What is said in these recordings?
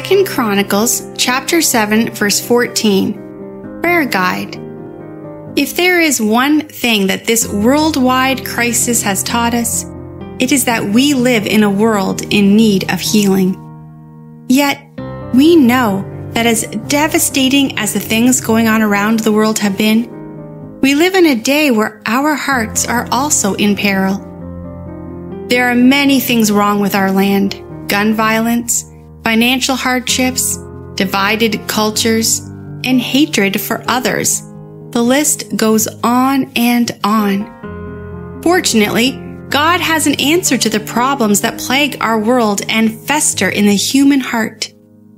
Second Chronicles chapter 7 verse 14. Prayer guide. If there is one thing that this worldwide crisis has taught us, it is that we live in a world in need of healing. Yet, we know that as devastating as the things going on around the world have been, we live in a day where our hearts are also in peril. There are many things wrong with our land gun violence, financial hardships, divided cultures, and hatred for others. The list goes on and on. Fortunately, God has an answer to the problems that plague our world and fester in the human heart.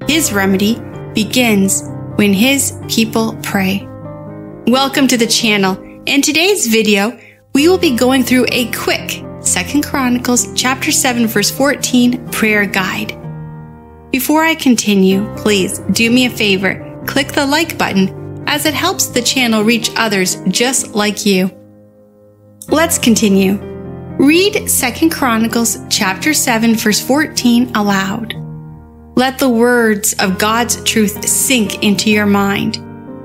His remedy begins when His people pray. Welcome to the channel. In today's video, we will be going through a quick Second Chronicles chapter 7 verse 14 prayer guide. Before I continue, please do me a favor, click the like button as it helps the channel reach others just like you. Let's continue. Read Second Chronicles chapter 7 verse 14 aloud. Let the words of God's truth sink into your mind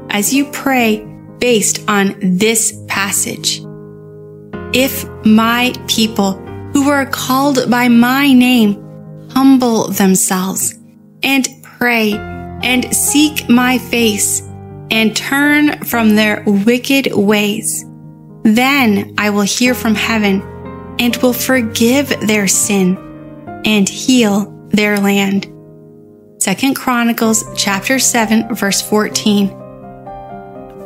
as you pray based on this passage. If my people who are called by my name humble themselves and pray and seek my face and turn from their wicked ways, then I will hear from heaven and will forgive their sin and heal their land. Second Chronicles chapter 7 verse 14.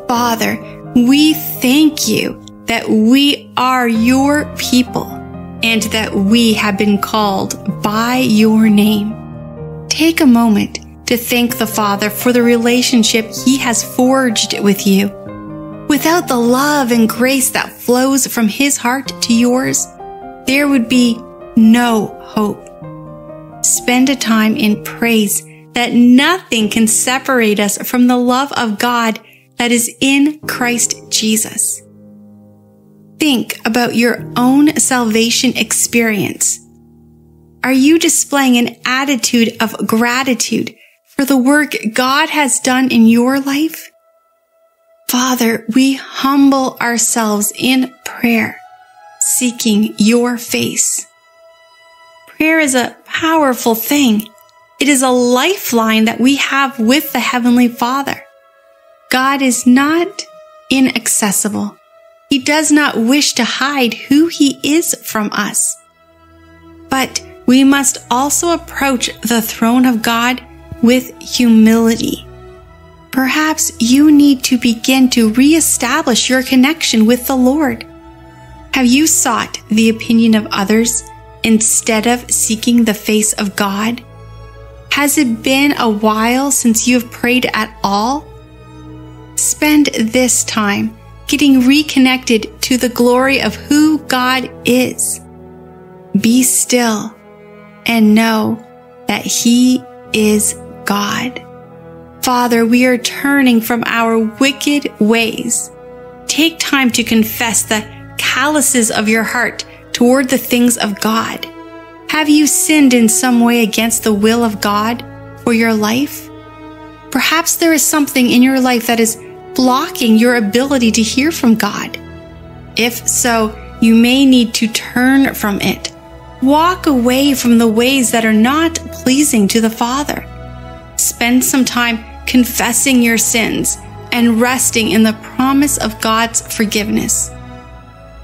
Father, we thank you that we are your people and that we have been called by your name. Take a moment to thank the Father for the relationship he has forged with you. Without the love and grace that flows from his heart to yours, there would be no hope. Spend a time in praise that nothing can separate us from the love of God that is in Christ Jesus. Think about your own salvation experience. Are you displaying an attitude of gratitude for the work God has done in your life? Father, we humble ourselves in prayer, seeking your face. Prayer is a powerful thing. It is a lifeline that we have with the Heavenly Father. God is not inaccessible. He does not wish to hide who He is from us. But we must also approach the throne of God with humility. Perhaps you need to begin to reestablish your connection with the Lord. Have you sought the opinion of others instead of seeking the face of God? Has it been a while since you have prayed at all? Spend this time getting reconnected to the glory of who God is. Be still and know that He is God. Father, we are turning from our wicked ways. Take time to confess the calluses of your heart toward the things of God. Have you sinned in some way against the will of God for your life? Perhaps there is something in your life that is blocking your ability to hear from God. If so, you may need to turn from it. Walk away from the ways that are not pleasing to the Father. Spend some time confessing your sins and resting in the promise of God's forgiveness.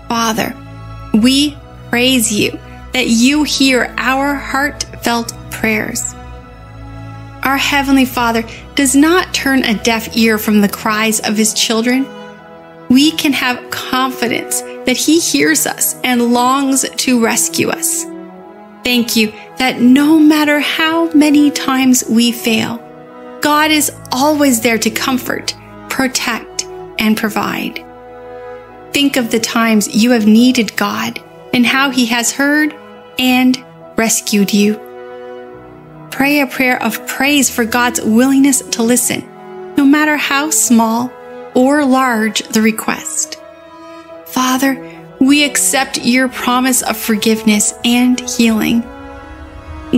Father, we praise you that you hear our heartfelt prayers. Our Heavenly Father does not turn a deaf ear from the cries of His children. We can have confidence that He hears us and longs to rescue us. Thank you that no matter how many times we fail, God is always there to comfort, protect, and provide. Think of the times you have needed God and how He has heard and rescued you. Pray a prayer of praise for God's willingness to listen, no matter how small or large the request. Father, we accept your promise of forgiveness and healing.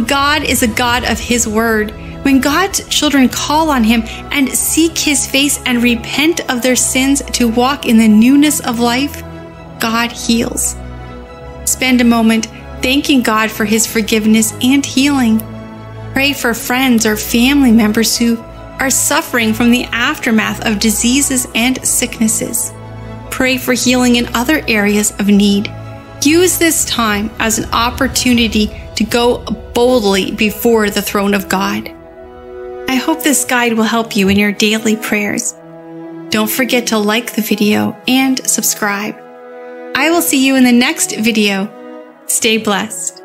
God is a God of His Word. When God's children call on Him and seek His face and repent of their sins to walk in the newness of life, God heals. Spend a moment thanking God for His forgiveness and healing. Pray for friends or family members who are suffering from the aftermath of diseases and sicknesses. Pray for healing in other areas of need. Use this time as an opportunity to go boldly before the throne of God. I hope this guide will help you in your daily prayers. Don't forget to like the video and subscribe. I will see you in the next video. Stay blessed.